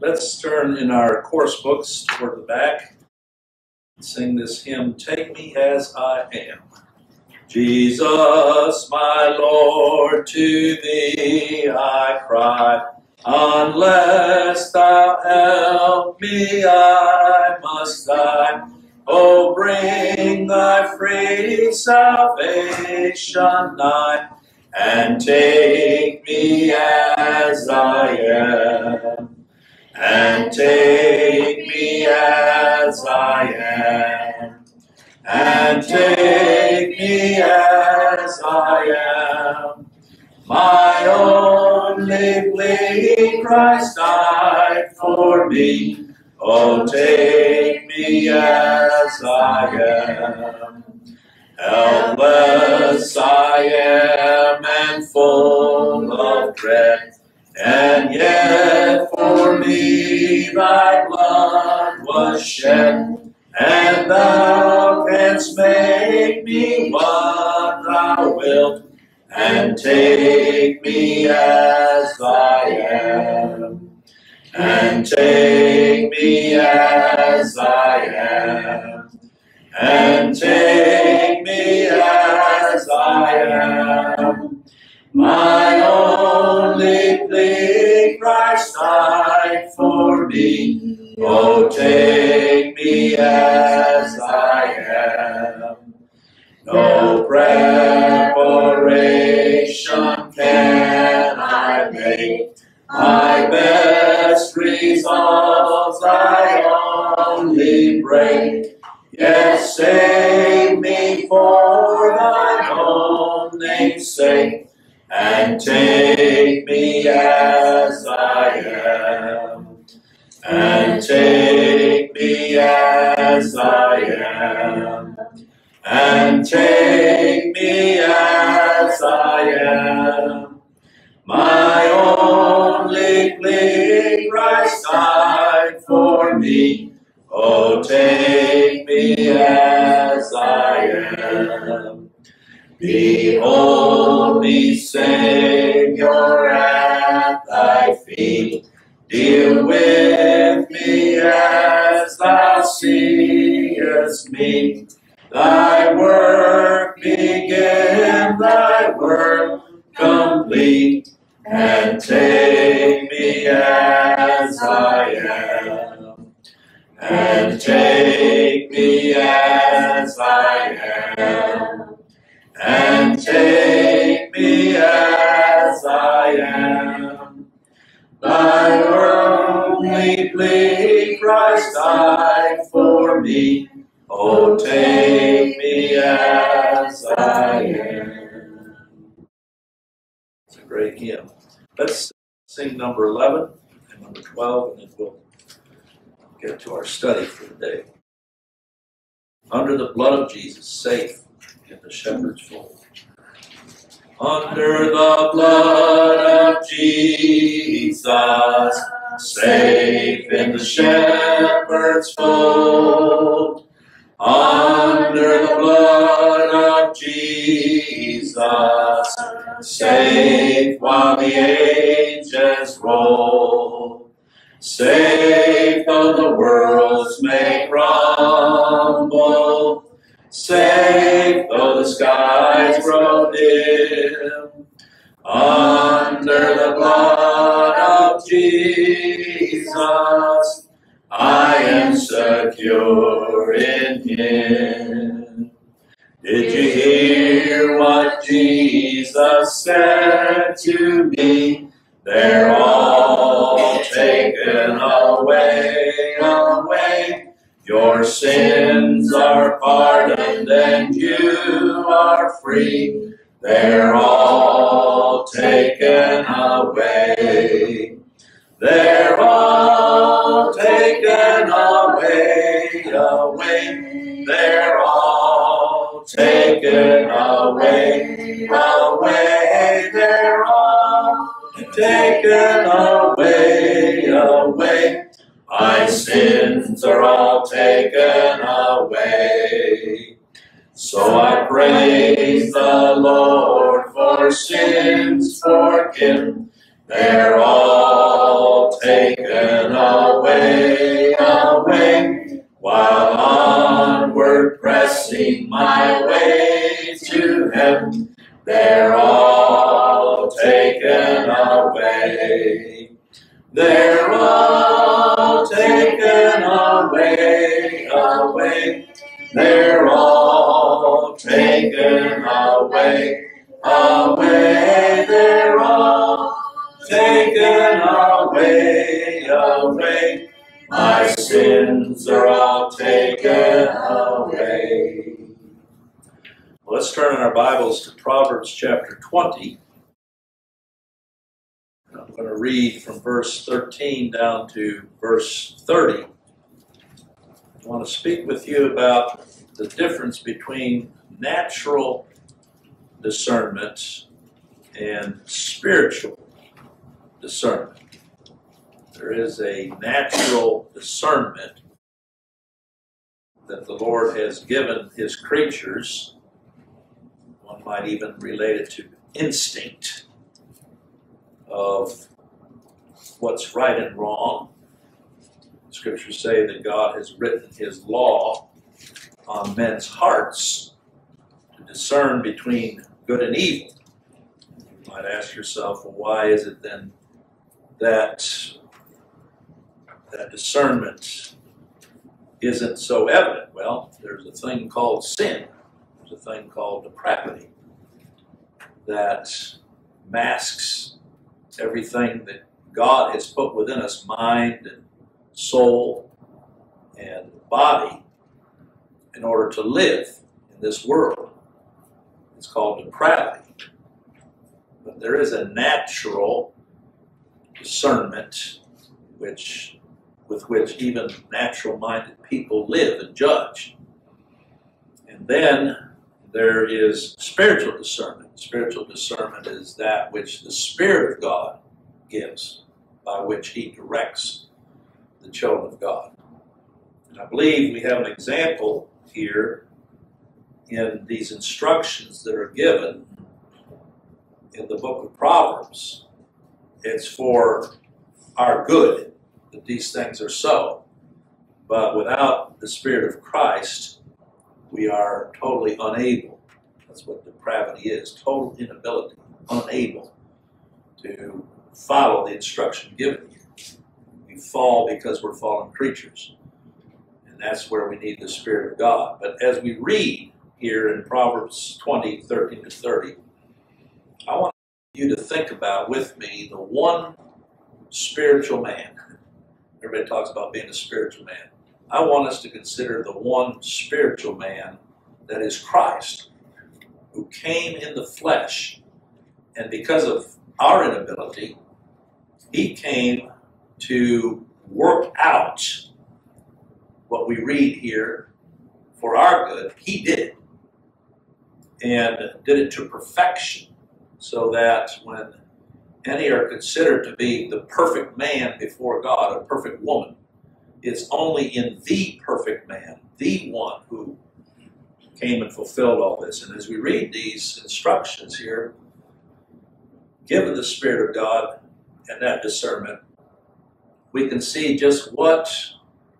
Let's turn in our chorus books toward the back and sing this hymn, Take Me As I Am. Jesus, my Lord, to thee I cry. Unless thou help me, I must die. Oh, bring thy free salvation nigh, and take me as I am. And take me as I am. And take me as I am. My only plea, Christ died for me. Oh, take me as I am. Helpless I am and full of dread, and yet for me thy blood was shed, and thou canst make me what thou wilt, and take me as I am and take me as I am, and take me as I am. My And take me as I am. And take me as I am. Thy only plea, Christ died for me. Oh, take me as I am. It's a great hymn. Let's sing number 11 and number 12, and then we'll get to our study for the day. Under the blood of Jesus, safe in the shepherd's fold. Under the blood of Jesus, safe in the shepherd's fold. Under the blood of Jesus, safe while the ages roll. Safe though the worlds may crumble, safe though the skies grow dim. Under the blood of Jesus, I am secure in Him. Did you hear what Jesus said to me? They're all Your sins are pardoned and you are free. They're all taken away. They're Bibles to Proverbs chapter 20. I'm going to read from verse 13 down to verse 30. I want to speak with you about the difference between natural discernment and spiritual discernment. There is a natural discernment that the Lord has given his creatures. Might even relate it to instinct of what's right and wrong. Scriptures say that God has written his law on men's hearts to discern between good and evil. You might ask yourself, well, why is it then that that discernment isn't so evident? Well, there's a thing called sin. There's a thing called depravity that masks everything that God has put within us mind and soul and body in order to live in this world. It's called depravity. But there is a natural discernment which with which even natural minded people live and judge. And then there is spiritual discernment. Spiritual discernment is that which the Spirit of God gives, by which He directs the children of God. And I believe we have an example here in these instructions that are given in the book of Proverbs. It's for our good that these things are so. But without the Spirit of Christ, we are totally unable. That's what depravity is total inability, unable to follow the instruction given you. We fall because we're fallen creatures. And that's where we need the Spirit of God. But as we read here in Proverbs 20, 13 to 30, I want you to think about with me the one spiritual man. Everybody talks about being a spiritual man. I want us to consider the one spiritual man that is Christ, who came in the flesh. And because of our inability, he came to work out what we read here for our good. He did it. And did it to perfection, so that when any are considered to be the perfect man before God, a perfect woman, it's only in the perfect man, the one who came and fulfilled all this. And as we read these instructions here, given the Spirit of God and that discernment, we can see just what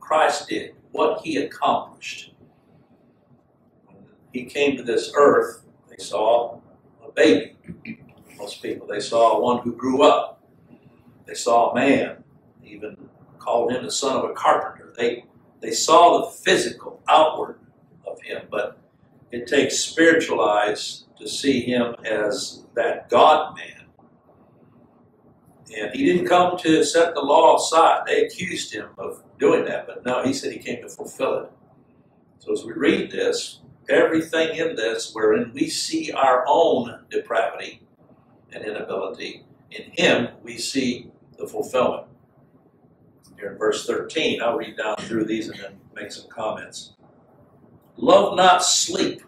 Christ did, what he accomplished. When he came to this earth, they saw a baby. Most people, they saw one who grew up. They saw a man, even called him the son of a carpenter. They, they saw the physical, outward of him, but it takes spiritual eyes to see him as that God man. And he didn't come to set the law aside. They accused him of doing that, but no, he said he came to fulfill it. So as we read this, everything in this wherein we see our own depravity and inability, in him we see the fulfillment. Here in verse 13, I'll read down through these and then make some comments. Love not sleep,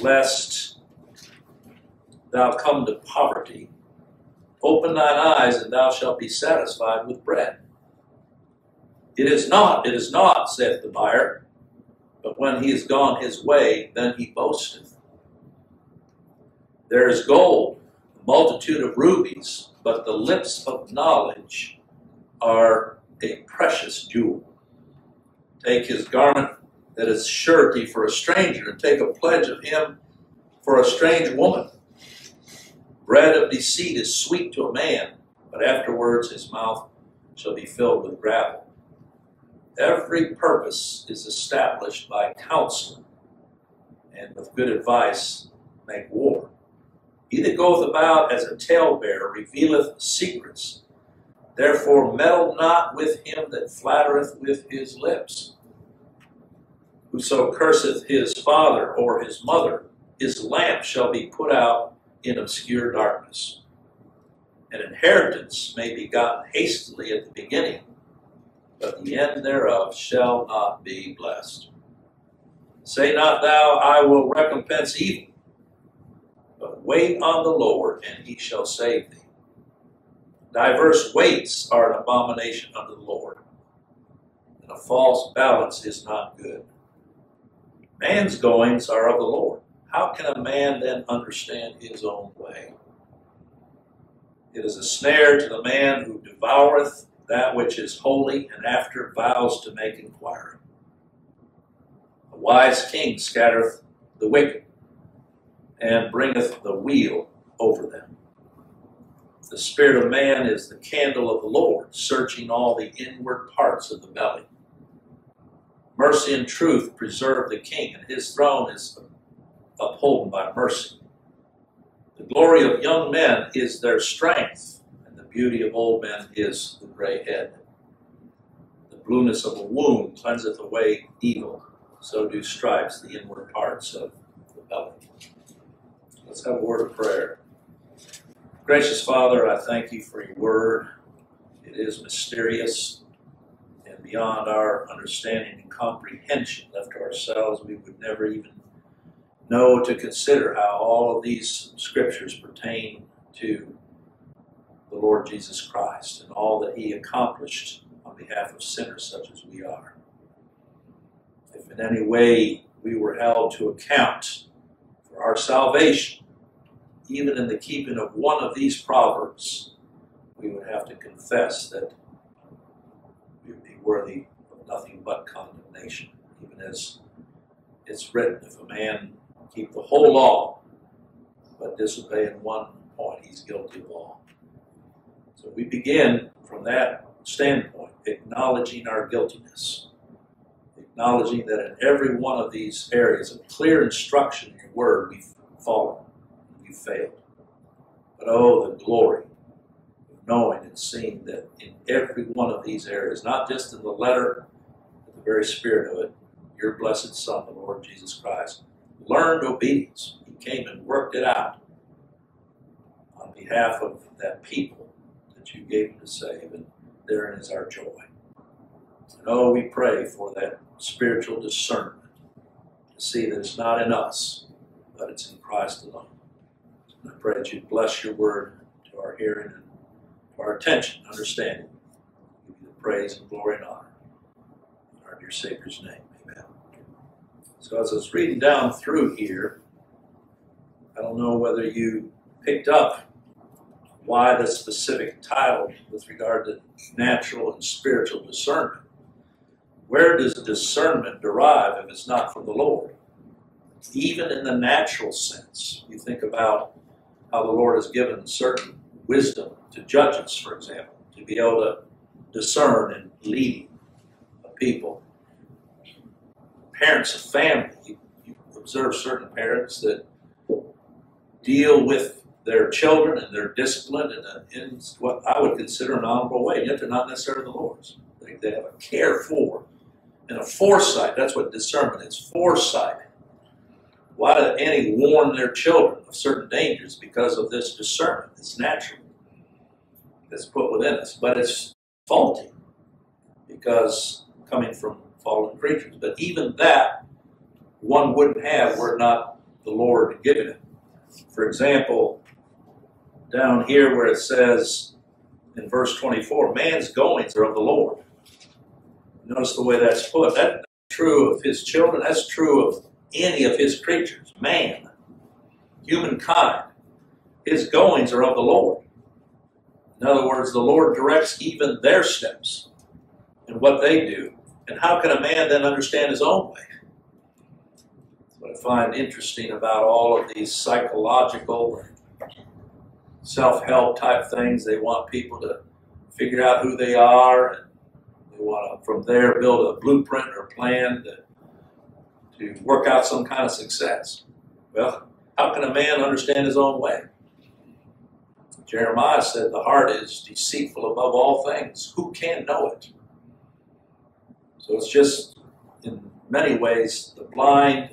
lest thou come to poverty. Open thine eyes, and thou shalt be satisfied with bread. It is not, it is not, saith the buyer, but when he is gone his way, then he boasteth. There is gold, a multitude of rubies, but the lips of knowledge are a precious jewel. Take his garment that is surety for a stranger, and take a pledge of him for a strange woman. Bread of deceit is sweet to a man, but afterwards his mouth shall be filled with gravel. Every purpose is established by counsel, and with good advice make war. He that goeth about as a talebearer revealeth secrets. Therefore meddle not with him that flattereth with his lips. Whoso curseth his father or his mother, his lamp shall be put out in obscure darkness. An inheritance may be gotten hastily at the beginning, but the end thereof shall not be blessed. Say not thou, I will recompense evil, but wait on the Lord, and he shall save thee. Diverse weights are an abomination unto the Lord, and a false balance is not good. Man's goings are of the Lord. How can a man then understand his own way? It is a snare to the man who devoureth that which is holy, and after vows to make inquiry. A wise king scattereth the wicked, and bringeth the wheel over them. The spirit of man is the candle of the Lord, searching all the inward parts of the belly. Mercy and truth preserve the king, and his throne is upholden by mercy. The glory of young men is their strength, and the beauty of old men is the gray head. The blueness of a wound cleanseth away evil, so do stripes the inward parts of the belly. Let's have a word of prayer. Gracious Father, I thank you for your word. It is mysterious beyond our understanding and comprehension. Left to ourselves, we would never even know to consider how all of these scriptures pertain to the Lord Jesus Christ and all that he accomplished on behalf of sinners such as we are. If in any way we were held to account for our salvation, even in the keeping of one of these proverbs, we would have to confess that worthy of nothing but condemnation, even as it's written, if a man keep the whole law, but disobey in one point, he's guilty of all. So we begin from that standpoint, acknowledging our guiltiness, acknowledging that in every one of these areas of clear instruction in your word, we've fallen, we've failed. But oh, the glory knowing and seeing that in every one of these areas, not just in the letter, but the very spirit of it, your blessed Son, the Lord Jesus Christ, learned obedience. He came and worked it out on behalf of that people that you gave him to save, and therein is our joy. And oh, we pray for that spiritual discernment to see that it's not in us, but it's in Christ alone. And I pray that you bless your word to our hearing to our attention, understanding. Give you the praise and glory and honor. In our dear Savior's name. Amen. So as I was reading down through here, I don't know whether you picked up why the specific title with regard to natural and spiritual discernment. Where does discernment derive if it's not from the Lord? Even in the natural sense, you think about how the Lord has given certain wisdom to judges, for example, to be able to discern and lead a people parents of family. You, observe certain parents that deal with their children and their discipline in, a, in what I would consider an honorable way, yet they're not necessarily the Lord's. They, they have a care for and a foresight. That's what discernment is foresight. Why do any warn their children of certain dangers? Because of this discernment. It's natural. It's put within us. But it's faulty because coming from fallen creatures. But even that, one wouldn't have were it not the Lord given it. For example, down here where it says in verse 24, man's goings are of the Lord. Notice the way that's put. That's true of his children. That's true of any of his creatures. Man, humankind, his goings are of the Lord. In other words, the Lord directs even their steps and what they do. And how can a man then understand his own way? what I find interesting about all of these psychological self-help type things. They want people to figure out who they are and they want to from there build a blueprint or plan to, to work out some kind of success. Well, how can a man understand his own way? Jeremiah said, The heart is deceitful above all things. Who can know it? So it's just, in many ways, the blind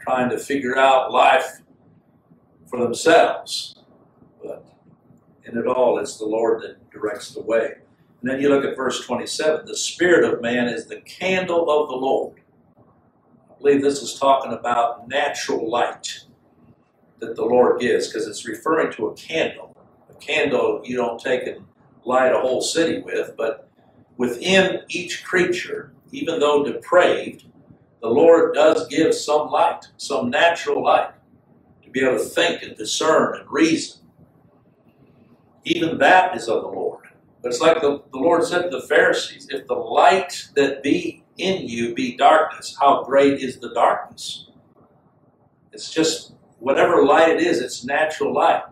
trying to figure out life for themselves. But in it all, it's the Lord that directs the way. And then you look at verse 27 the spirit of man is the candle of the Lord. Believe this is talking about natural light that the Lord gives because it's referring to a candle. A candle you don't take and light a whole city with, but within each creature, even though depraved, the Lord does give some light, some natural light, to be able to think and discern and reason. Even that is of the Lord. But it's like the, the Lord said to the Pharisees if the light that be in you be darkness, how great is the darkness? It's just whatever light it is, it's natural light.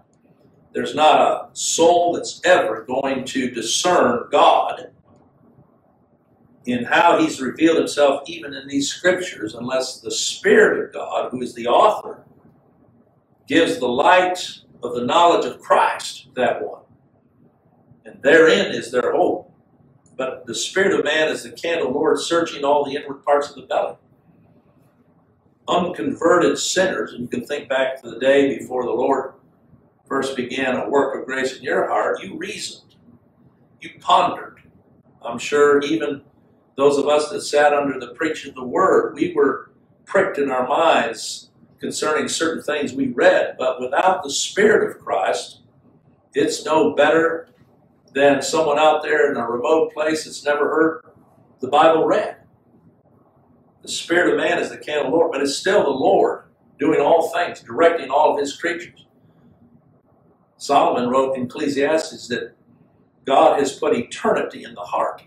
There's not a soul that's ever going to discern God in how he's revealed himself even in these scriptures unless the Spirit of God, who is the author, gives the light of the knowledge of Christ that one. And therein is their hope. But the Spirit of man is the candle, Lord, searching all the inward parts of the belly. Unconverted sinners, and you can think back to the day before the Lord first began a work of grace in your heart, you reasoned, you pondered. I'm sure even those of us that sat under the preaching of the word, we were pricked in our minds concerning certain things we read. But without the Spirit of Christ, it's no better than someone out there in a remote place that's never heard the Bible read. The Spirit of man is the candle of the Lord, but it's still the Lord doing all things, directing all of his creatures. Solomon wrote in Ecclesiastes that God has put eternity in the heart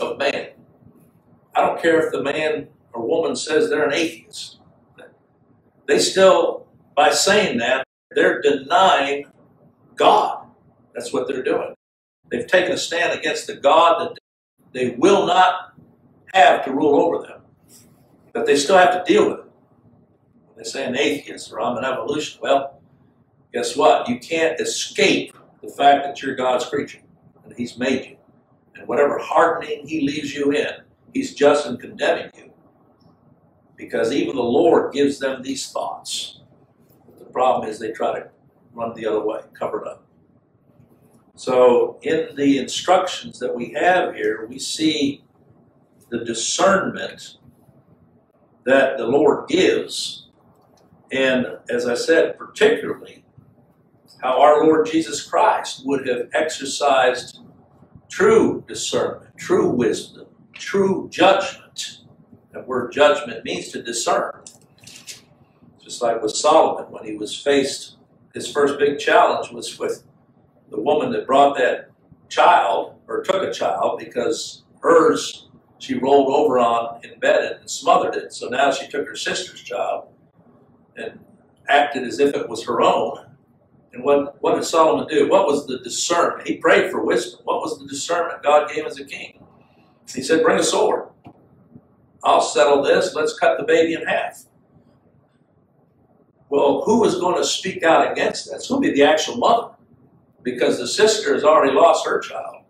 of man. I don't care if the man or woman says they're an atheist. They still, by saying that, they're denying God. That's what they're doing. They've taken a stand against the God that they will not have to rule over them. But they still have to deal with it. They say an atheist or I'm an evolution. Well, guess what? You can't escape the fact that you're God's creature and He's made you. And whatever hardening he leaves you in, he's just in condemning you. Because even the Lord gives them these thoughts. But the problem is they try to run the other way, cover it up. So in the instructions that we have here, we see the discernment that the Lord gives. And as I said, particularly how our Lord Jesus Christ would have exercised true discernment, true wisdom, true judgment. That word judgment means to discern. Just like with Solomon when he was faced, his first big challenge was with the woman that brought that child, or took a child, because hers she rolled over on in bed and smothered it. So now she took her sister's child and acted as if it was her own. And what, what did Solomon do? What was the discernment? He prayed for wisdom. What was the discernment God gave as a king? He said, Bring a sword. I'll settle this. Let's cut the baby in half. Well, who is going to speak out against that? It's going to be the actual mother because the sister has already lost her child.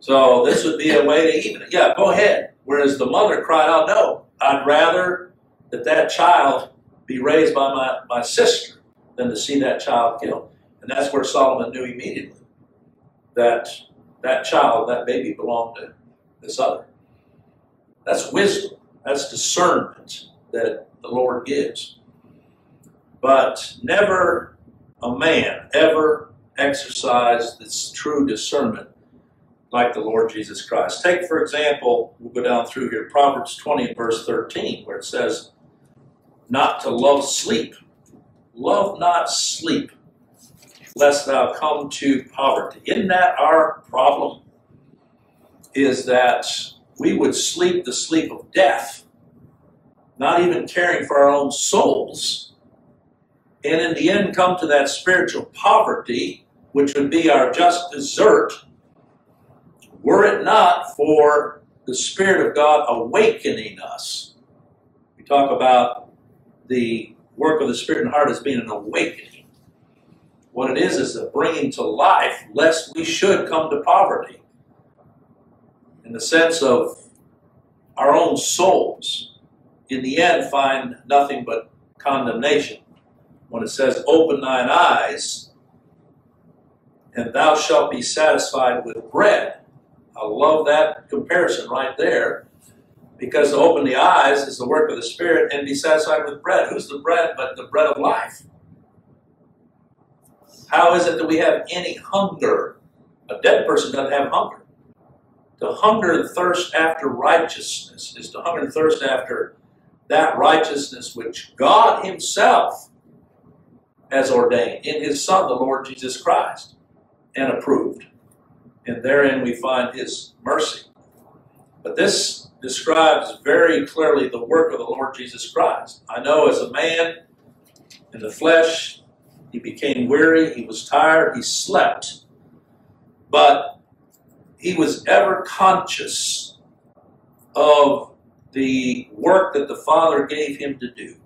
So this would be a way to even it. Yeah, go ahead. Whereas the mother cried out, No, I'd rather that that child be raised by my, my sister than to see that child killed. And that's where Solomon knew immediately that that child, that baby, belonged to this other. That's wisdom. That's discernment that the Lord gives. But never a man ever exercised this true discernment like the Lord Jesus Christ. Take, for example, we'll go down through here, Proverbs 20 verse 13, where it says, not to love sleep Love not sleep, lest thou come to poverty. Isn't that our problem? Is that we would sleep the sleep of death not even caring for our own souls, and in the end come to that spiritual poverty, which would be our just desert, were it not for the Spirit of God awakening us. We talk about the work of the Spirit and heart as being an awakening. What it is is a bringing to life, lest we should come to poverty. In the sense of our own souls, in the end, find nothing but condemnation. When it says, Open thine eyes, and thou shalt be satisfied with bread. I love that comparison right there because to open the eyes is the work of the Spirit and be satisfied with bread. Who's the bread but the bread of life? How is it that we have any hunger? A dead person doesn't have hunger. To hunger and thirst after righteousness is to hunger and thirst after that righteousness which God Himself has ordained in His Son, the Lord Jesus Christ, and approved. And therein we find His mercy. But this describes very clearly the work of the Lord Jesus Christ. I know as a man in the flesh, he became weary, he was tired, he slept. But he was ever conscious of the work that the Father gave him to do.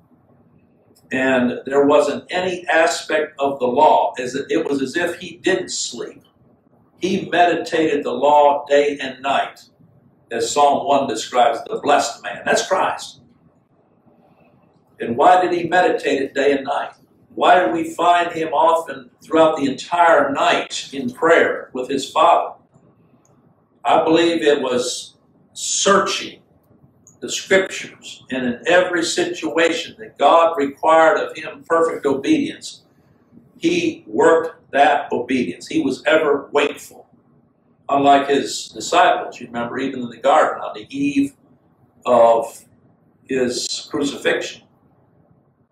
And there wasn't any aspect of the law, as it was as if he didn't sleep. He meditated the law day and night, as Psalm 1 describes the blessed man. That's Christ. And why did he meditate it day and night? Why do we find him often throughout the entire night in prayer with his Father? I believe it was searching the scriptures and in every situation that God required of him perfect obedience, he worked that obedience. He was ever wakeful. Unlike his disciples, you remember, even in the garden on the eve of his crucifixion,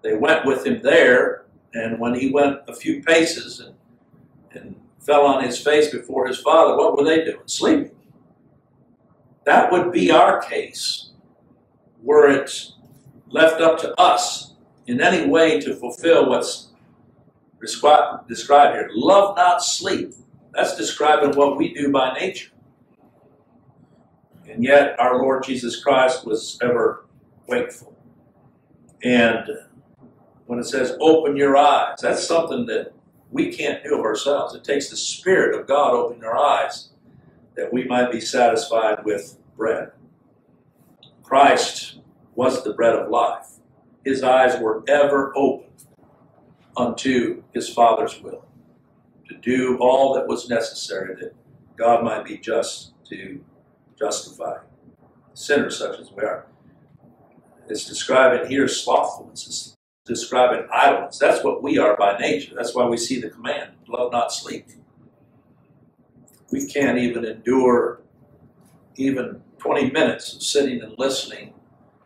they went with him there, and when he went a few paces and, and fell on his face before his father, what were they doing? Sleeping. That would be our case were it left up to us in any way to fulfill what's described here. Love not sleep. That's describing what we do by nature. And yet, our Lord Jesus Christ was ever wakeful. And when it says, open your eyes, that's something that we can't do of ourselves. It takes the Spirit of God opening our eyes that we might be satisfied with bread. Christ was the bread of life. His eyes were ever open unto his Father's will, to do all that was necessary that God might be just to justify sinners such as we are. It's describing here slothfulness. It's describing idleness. That's what we are by nature. That's why we see the command, love not sleep. We can't even endure even 20 minutes of sitting and listening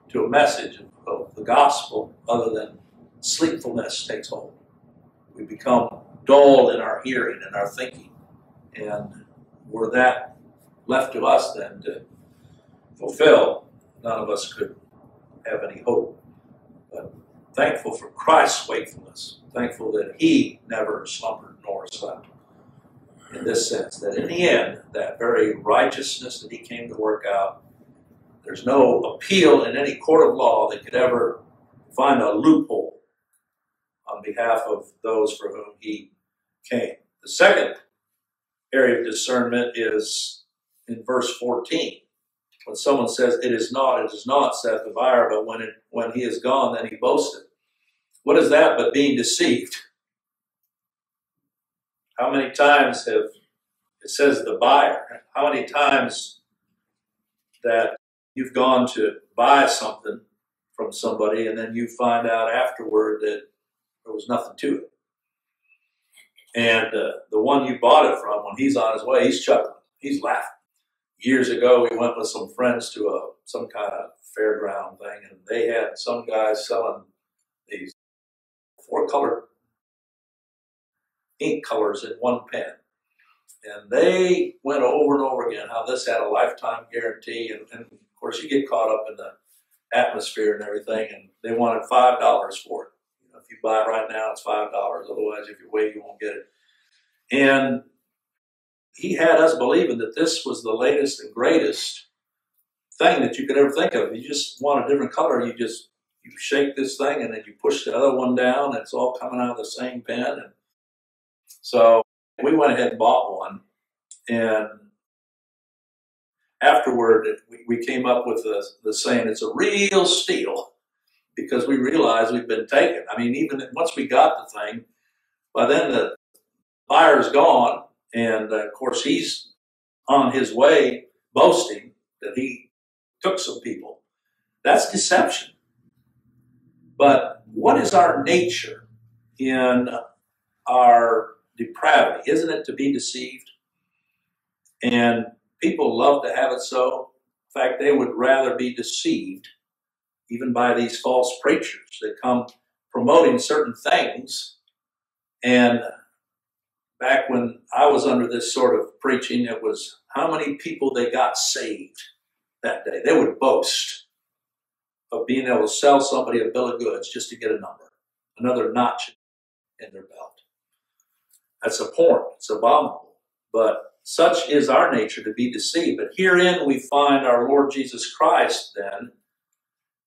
to a message of, of the gospel other than sleepfulness takes hold. We become dull in our hearing and our thinking. And were that left to us then to fulfill, none of us could have any hope. But thankful for Christ's wakefulness, thankful that he never slumbered nor slept in this sense that in the end, that very righteousness that he came to work out, there's no appeal in any court of law that could ever find a loophole on behalf of those for whom he came. The second area of discernment is in verse 14. When someone says, It is not, it is not, saith the buyer, but when, it, when he is gone, then he boasted. What is that but being deceived? How many times have, it says the buyer, how many times that you've gone to buy something from somebody and then you find out afterward that there was nothing to it. And uh, the one you bought it from, when he's on his way, he's chuckling, he's laughing. Years ago, we went with some friends to a some kind of fairground thing, and they had some guys selling these four-color ink colors in one pen. And they went over and over again how this had a lifetime guarantee. And, and of course, you get caught up in the atmosphere and everything, and they wanted five dollars for it. You know, if you buy it right now, it's five dollars. Otherwise, if you wait, you won't get it. And he had us believing that this was the latest and greatest thing that you could ever think of. You just want a different color, you just you shake this thing and then you push the other one down, and it's all coming out of the same pen. And so we went ahead and bought one, and afterward we, came up with the, the saying, "It's a real steal," because we realized we've been taken. I mean, even once we got the thing, by then the buyer's gone, and uh, of course he's on his way boasting that he took some people. That's deception. But what is our nature in our depravity? Isn't it to be deceived? And people love to have it so. In fact, they would rather be deceived, even by these false preachers that come promoting certain things. And back when I was under this sort of preaching, it was how many people they got saved that day. They would boast of being able to sell somebody a bill of goods just to get a number, another notch in their belt. That's abhorrent, it's abominable. But such is our nature to be deceived. But herein we find our Lord Jesus Christ then.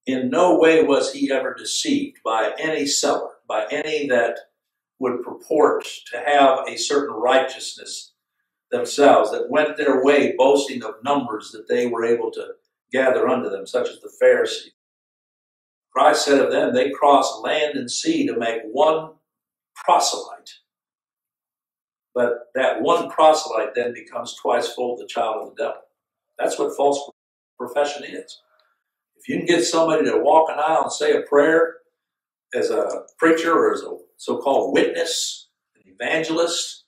In no way was he ever deceived by any seller, by any that would purport to have a certain righteousness themselves, that went their way boasting of numbers that they were able to gather unto them, such as the Pharisees. Christ said of them, they crossed land and sea to make one proselyte. But that one proselyte then becomes twice fold the child of the devil. That's what false profession is. If you can get somebody to walk an aisle and say a prayer as a preacher or as a so called witness, an evangelist,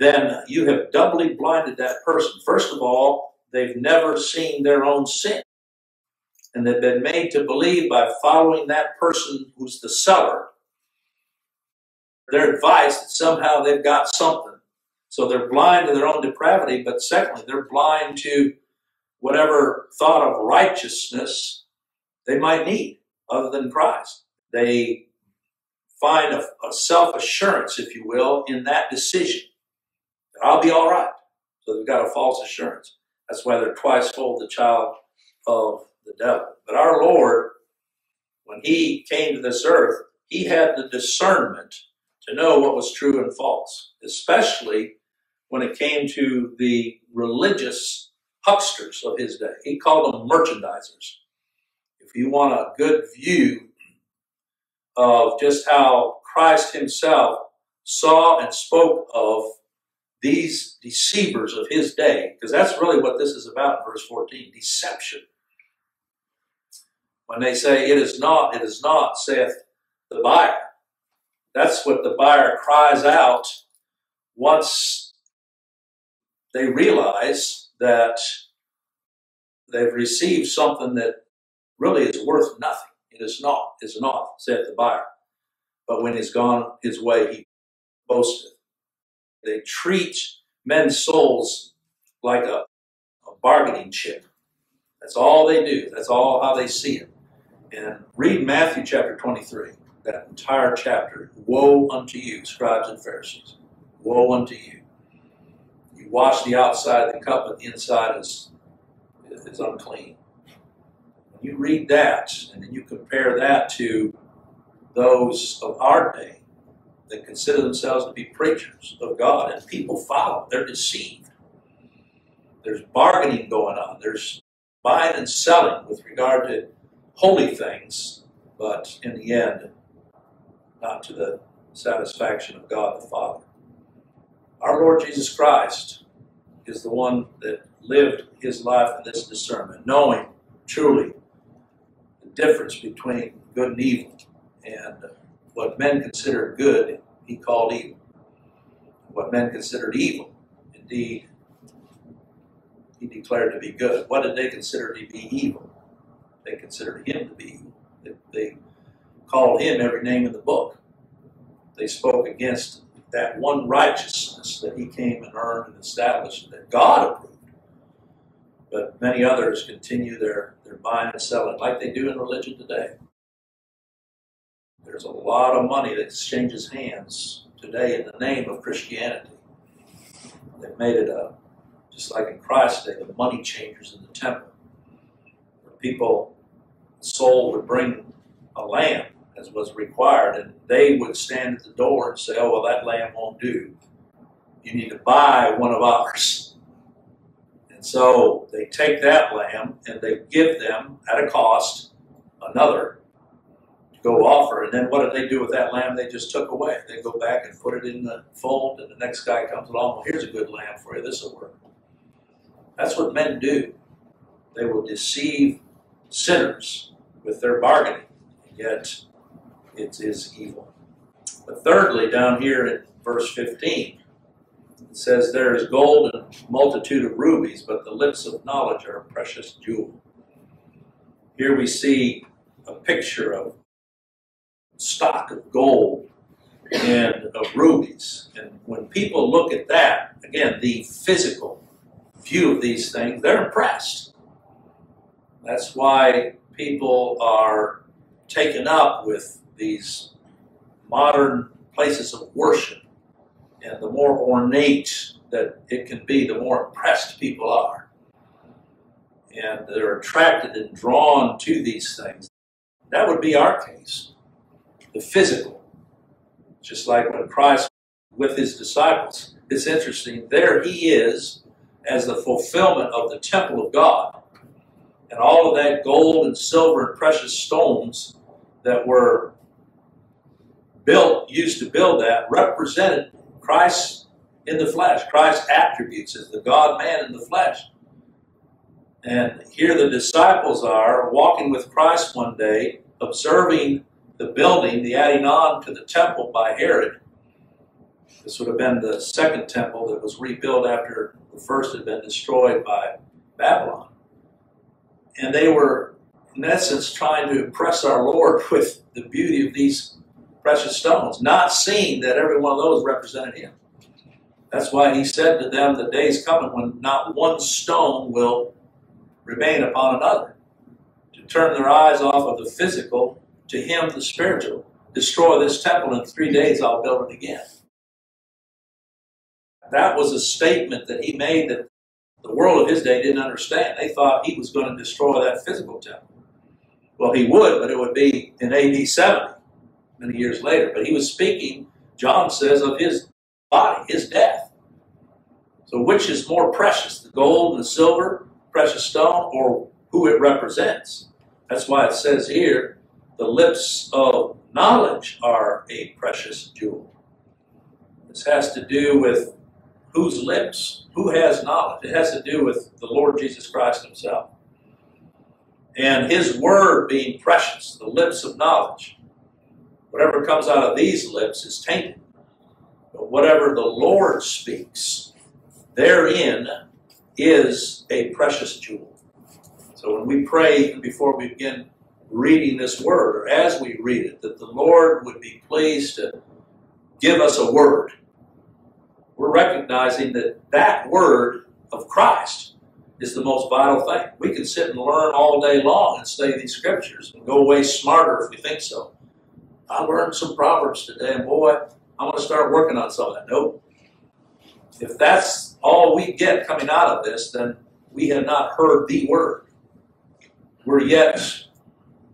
then you have doubly blinded that person. First of all, they've never seen their own sin. And they've been made to believe by following that person who's the seller, their advice that somehow they've got something. So they're blind to their own depravity, but secondly, they're blind to whatever thought of righteousness they might need other than Christ. They find a, a self assurance, if you will, in that decision. I'll be all right. So they've got a false assurance. That's why they're twice fold the child of the devil. But our Lord, when he came to this earth, he had the discernment to know what was true and false, especially when it came to the religious hucksters of his day. He called them merchandisers. If you want a good view of just how Christ himself saw and spoke of these deceivers of his day, because that's really what this is about in verse 14 deception. When they say, It is not, it is not, saith the buyer. That's what the buyer cries out once they realize that they've received something that really is worth nothing. It is not, is not, saith the buyer. But when he's gone his way, he boasteth. They treat men's souls like a, a bargaining chip. That's all they do. That's all how they see it. And read Matthew chapter 23, that entire chapter. Woe unto you, scribes and Pharisees. Woe unto you. You wash the outside of the cup, but the inside is, is unclean you read that and then you compare that to those of our day that consider themselves to be preachers of God and people follow, they're deceived. There's bargaining going on, there's buying and selling with regard to holy things, but in the end, not to the satisfaction of God the Father. Our Lord Jesus Christ is the one that lived his life in this discernment, knowing truly the difference between good and evil. And what men considered good, he called evil. What men considered evil, indeed, he declared to be good. What did they consider to be evil? They considered him to be evil. They, they called him every name in the book. They spoke against that one righteousness that he came and earned and established that God approved. But many others continue their, their buying and selling like they do in religion today. There's a lot of money that exchanges hands today in the name of Christianity. They've made it a, just like in Christ's day, the money changers in the temple. People, soul would bring a lamb as was required, and they would stand at the door and say, Oh, well, that lamb won't do. You need to buy one of ours. And so they take that lamb and they give them at a cost another to go offer. And then what did they do with that lamb they just took away? They go back and put it in the fold, and the next guy comes along, well, here's a good lamb for you, this will work. That's what men do. They will deceive sinners with their bargaining, And yet it is evil. But thirdly, down here in verse 15, it says, There is gold and multitude of rubies, but the lips of knowledge are a precious jewel. Here we see a picture of stock of gold and of rubies. And when people look at that, again, the physical view of these things, they're impressed. That's why people are taken up with these modern places of worship. And the more ornate that it can be, the more impressed people are. And they're attracted and drawn to these things. That would be our case. The physical. Just like when Christ with his disciples. It's interesting. There he is as the fulfillment of the temple of God. And all of that gold and silver and precious stones that were built, used to build that, represented Christ in the flesh, Christ's attributes as the God man in the flesh. And here the disciples are walking with Christ one day, observing the building, the adding on to the temple by Herod. This would have been the second temple that was rebuilt after the first had been destroyed by Babylon. And they were, in essence, trying to impress our Lord with the beauty of these precious stones, not seeing that every one of those represented him. That's why he said to them, The day is coming when not one stone will remain upon another. To turn their eyes off of the physical to him, the spiritual. Destroy this temple, in three days I'll build it again. That was a statement that he made that the world of his day didn't understand. They thought he was going to destroy that physical temple. Well, he would, but it would be in AD 70 many years later. But he was speaking, John says, of his body, his death. So which is more precious, the gold and the silver, precious stone, or who it represents? That's why it says here, the lips of knowledge are a precious jewel. This has to do with whose lips, who has knowledge. It has to do with the Lord Jesus Christ himself. And his word being precious, the lips of knowledge. Whatever comes out of these lips is tainted. But whatever the Lord speaks, therein is a precious jewel. So when we pray, before we begin reading this word, or as we read it, that the Lord would be pleased to give us a word. We're recognizing that that word of Christ is the most vital thing. We can sit and learn all day long and study these scriptures and go away smarter if we think so. I learned some Proverbs today, and boy, I'm going to start working on some of that. Nope. If that's all we get coming out of this, then we have not heard the word. We're yet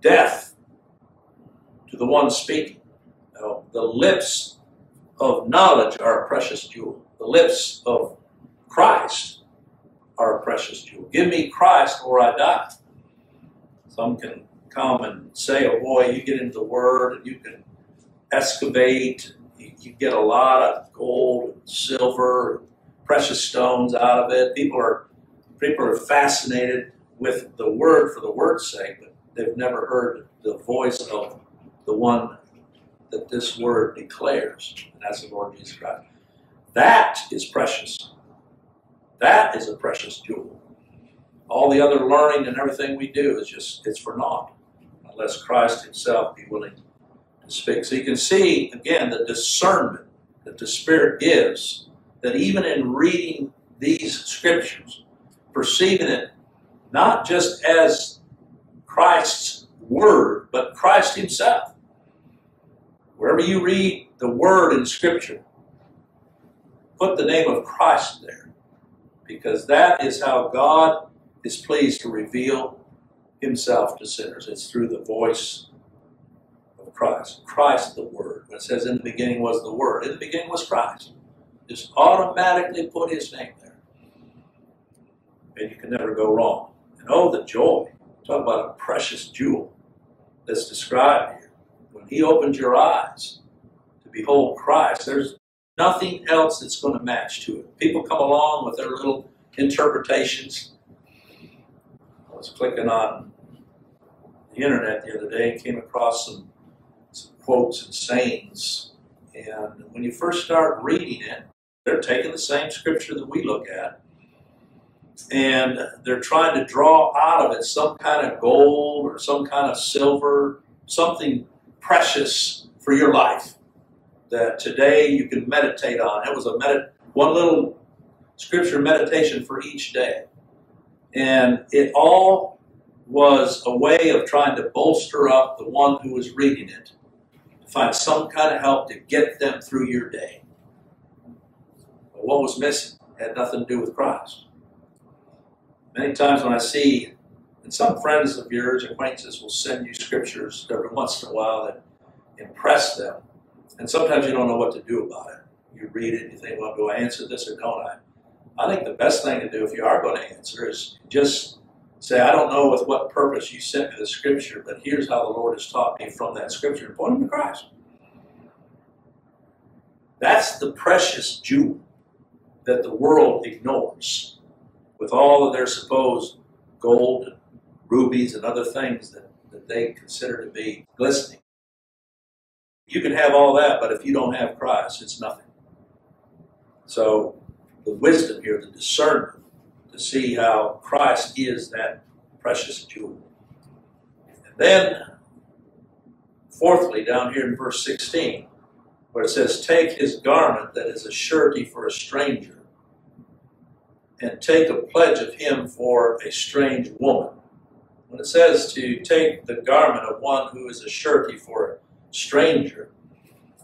deaf to the one speaking. Now, the lips of knowledge are a precious jewel. The lips of Christ are a precious jewel. Give me Christ or I die. Some can come and say, oh boy, you get into the Word and you can excavate, you, you get a lot of gold and silver, precious stones out of it. People are people are fascinated with the Word for the Word's sake, but they've never heard the voice of the one that this Word declares, and that's the Lord Jesus Christ. That is precious. That is a precious jewel. All the other learning and everything we do is just, it's for naught unless Christ himself be willing to speak. So you can see, again, the discernment that the Spirit gives, that even in reading these scriptures, perceiving it not just as Christ's word, but Christ himself. Wherever you read the word in Scripture, put the name of Christ there because that is how God is pleased to reveal himself to sinners. It's through the voice of Christ. Christ, the Word. When it says in the beginning was the Word, in the beginning was Christ. Just automatically put his name there. And you can never go wrong. And oh, the joy. Talk about a precious jewel that's described here. When he opens your eyes to behold Christ, there's nothing else that's going to match to it. People come along with their little interpretations. I was clicking on the internet the other day and came across some, some quotes and sayings. And when you first start reading it, they're taking the same scripture that we look at and they're trying to draw out of it some kind of gold or some kind of silver, something precious for your life that today you can meditate on. It was a med- one little scripture meditation for each day. And it all was a way of trying to bolster up the one who was reading it, to find some kind of help to get them through your day. But what was missing had nothing to do with Christ. Many times when I see, and some friends of yours, acquaintances, will send you scriptures every once in a while that impress them. And sometimes you don't know what to do about it. You read it and you think, well, do I answer this or don't I? I think the best thing to do if you are going to answer is just say, I don't know with what purpose you sent me the scripture, but here's how the Lord has taught me from that scripture and point them to Christ. That's the precious jewel that the world ignores with all of their supposed gold and rubies and other things that, that they consider to be glistening. You can have all that, but if you don't have Christ, it's nothing. So the wisdom here, the discernment, to see how Christ is that precious jewel. And then, fourthly, down here in verse 16, where it says, Take his garment that is a surety for a stranger and take a pledge of him for a strange woman. When it says to take the garment of one who is a surety for a stranger,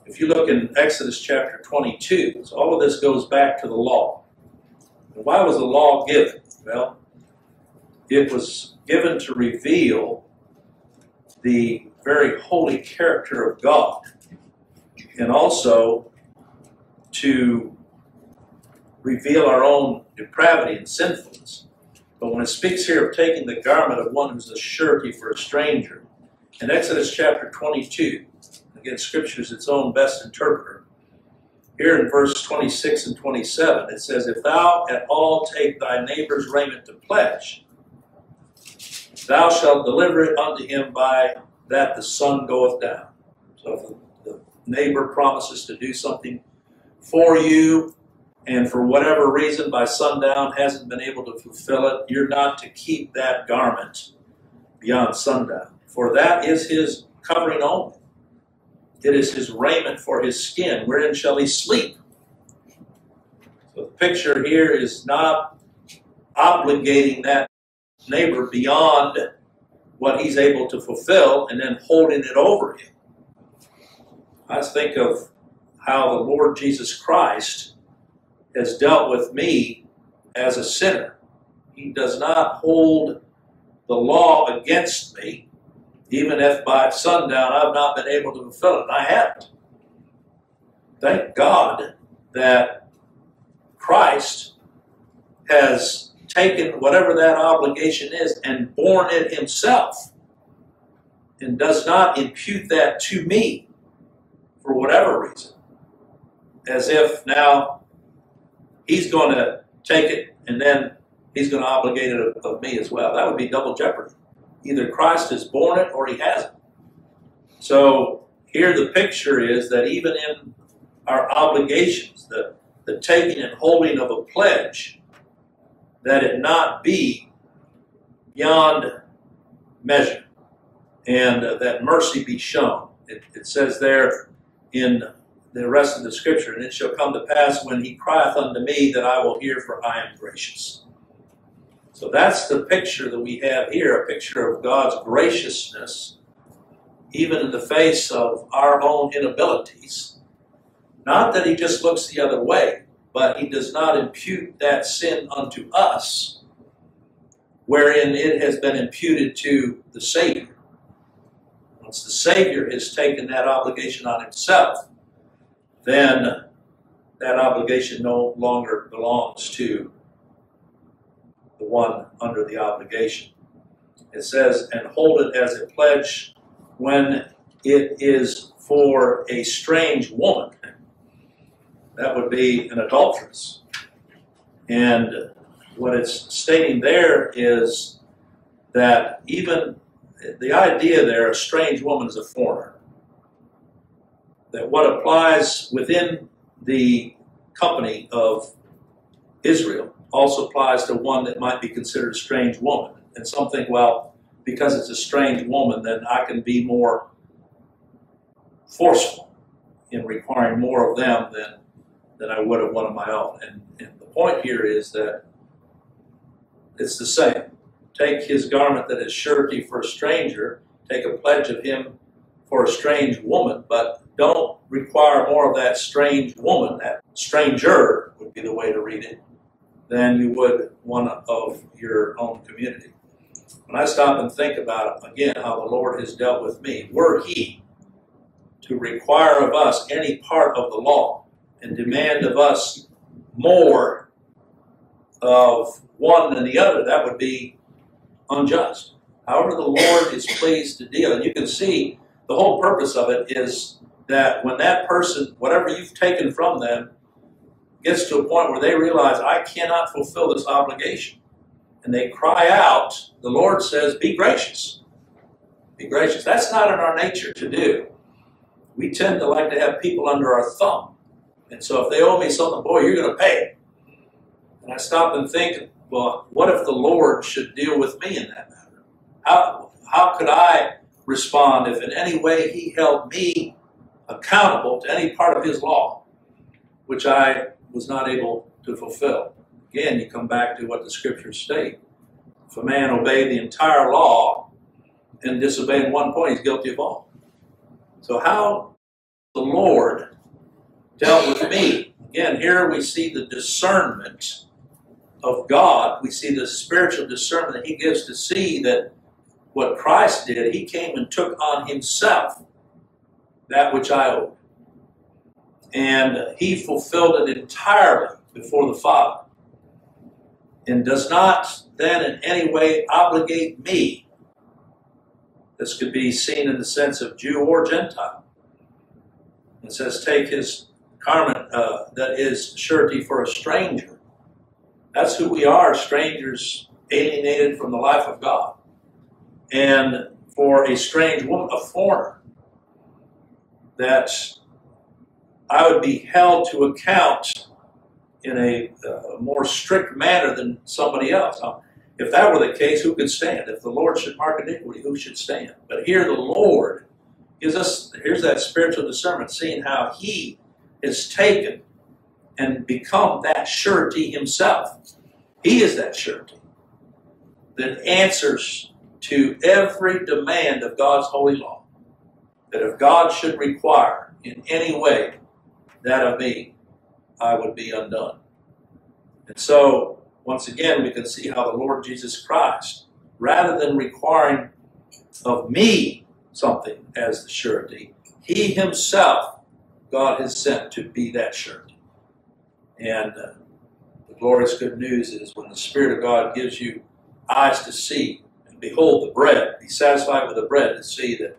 if you look in Exodus chapter 22, so all of this goes back to the law. And why was the law given? Well, it was given to reveal the very holy character of God and also to reveal our own depravity and sinfulness. But when it speaks here of taking the garment of one who's a surety for a stranger, in Exodus chapter 22, Scripture is its own best interpreter. Here in verse 26 and 27, it says, If thou at all take thy neighbor's raiment to pledge, thou shalt deliver it unto him by that the sun goeth down. So if the neighbor promises to do something for you, and for whatever reason by sundown hasn't been able to fulfill it, you're not to keep that garment beyond sundown. For that is his covering only. It is his raiment for his skin. Wherein shall he sleep? So the picture here is not obligating that neighbor beyond what he's able to fulfill and then holding it over him. I think of how the Lord Jesus Christ has dealt with me as a sinner. He does not hold the law against me, even if by sundown I've not been able to fulfill it. I haven't. Thank God that Christ has taken whatever that obligation is and borne it himself and does not impute that to me for whatever reason. As if now he's going to take it and then he's going to obligate it of, of, me as well. That would be double jeopardy. Either Christ has borne it or he hasn't. So here the picture is that even in our obligations, the, the taking and holding of a pledge, that it not be beyond measure and uh, that mercy be shown. It, it says there in the rest of the scripture. And it shall come to pass when he crieth unto me that I will hear, for I am gracious. So that's the picture that we have here a picture of God's graciousness, even in the face of our own inabilities. Not that He just looks the other way, but He does not impute that sin unto us, wherein it has been imputed to the Savior. Once the Savior has taken that obligation on Himself, then that obligation no longer belongs to the one under the obligation. It says, and hold it as a pledge when it is for a strange woman. That would be an adulteress. And what it's stating there is that even the idea there, a strange woman is a foreigner. That what applies within the company of Israel also applies to one that might be considered a strange woman. And some think, well, because it's a strange woman, then I can be more forceful in requiring more of them than, than I would of one of my own. And, and the point here is that it's the same. Take his garment that is surety for a stranger, take a pledge of him for a strange woman, but don't require more of that strange woman, that stranger would be the way to read it, than you would one of your own community. When I stop and think about, again, how the Lord has dealt with me, were He to require of us any part of the law and demand of us more of one than the other, that would be unjust. However, the Lord is pleased to deal, and you can see the whole purpose of it is that when that person, whatever you've taken from them, gets to a point where they realize, I cannot fulfill this obligation, and they cry out, the Lord says, Be gracious. Be gracious. That's not in our nature to do. We tend to like to have people under our thumb. And so if they owe me something, boy, you're going to pay. And I stop and think, well, what if the Lord should deal with me in that matter? How, how could I respond if in any way He held me accountable to any part of His law, which I was not able to fulfill? Again, you come back to what the scriptures state. If a man obey the entire law and disobey in one point, he's guilty of all. So, how the Lord dealt with me? Again, here we see the discernment of God. We see the spiritual discernment that He gives to see that what Christ did, He came and took on Himself that which I owed. And He fulfilled it entirely before the Father and does not then in any way obligate me. This could be seen in the sense of Jew or Gentile. It says, take his garment uh, that is surety for a stranger. That's who we are, strangers alienated from the life of God. And for a strange woman, a foreigner, that I would be held to account in a uh, more strict manner than somebody else. Now, if that were the case, who could stand? If the Lord should mark iniquity, who should stand? But here the Lord gives us, here's that spiritual discernment, seeing how He is taken and become that surety Himself. He is that surety that answers to every demand of God's holy law. That if God should require in any way that of me, I would be undone. And so, once again, we can see how the Lord Jesus Christ, rather than requiring of me something as the surety, he himself, God has sent to be that surety. And uh, the glorious good news is when the Spirit of God gives you eyes to see and behold the bread, be satisfied with the bread to see that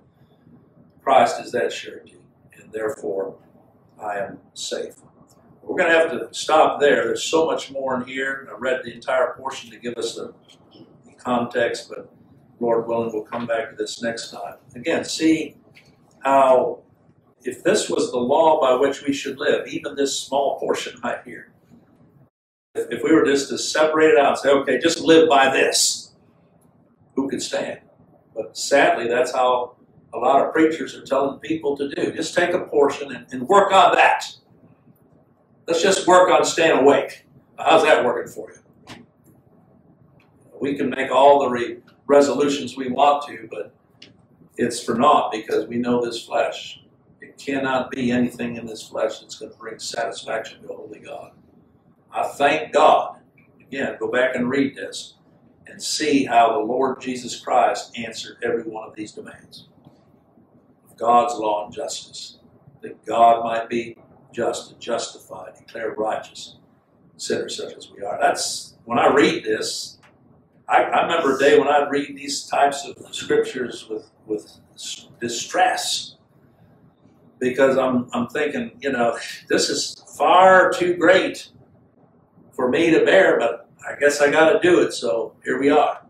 Christ is that surety, and therefore I am safe. We're going to have to stop there. There's so much more in here. I read the entire portion to give us the, the context, but Lord willing, we'll come back to this next time. Again, see how, if this was the law by which we should live, even this small portion right here, if, if we were just to separate it out and say, okay, just live by this, who could stand? But sadly, that's how a lot of preachers are telling people to do. Just take a portion and, and work on that. Let's just work on staying awake. How's that working for you? We can make all the re- resolutions we want to, but it's for naught because we know this flesh. It cannot be anything in this flesh that's going to bring satisfaction to holy God. I thank God. Again, go back and read this and see how the Lord Jesus Christ answered every one of these demands. God's law and justice. That God might be just and justified, declared righteous, sinners such as we are. That's when I read this, I, I remember a day when I'd read these types of scriptures with, with distress. Because I'm I'm thinking, you know, this is far too great for me to bear, but I guess I got to do it. So here we are.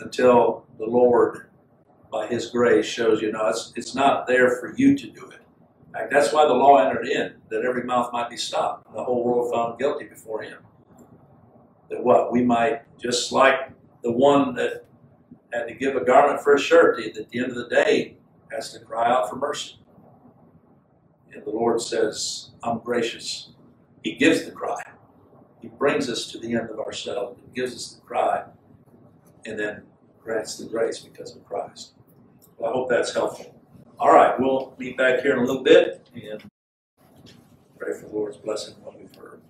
Until the Lord, by His grace, shows you, know, it's, it's not there for you to do it. In fact, that's why the law entered in, that every mouth might be stopped, the whole world found guilty before Him. That what? We might, just like the one that had to give a garment for a surety, at the end of the day, has to cry out for mercy. And the Lord says, I'm gracious. He gives the cry. He brings us to the end of ourselves and gives us the cry and then grants the grace because of Christ. I hope that's helpful. All right, we'll meet back here in a little bit and pray for the Lord's blessing on what we've heard.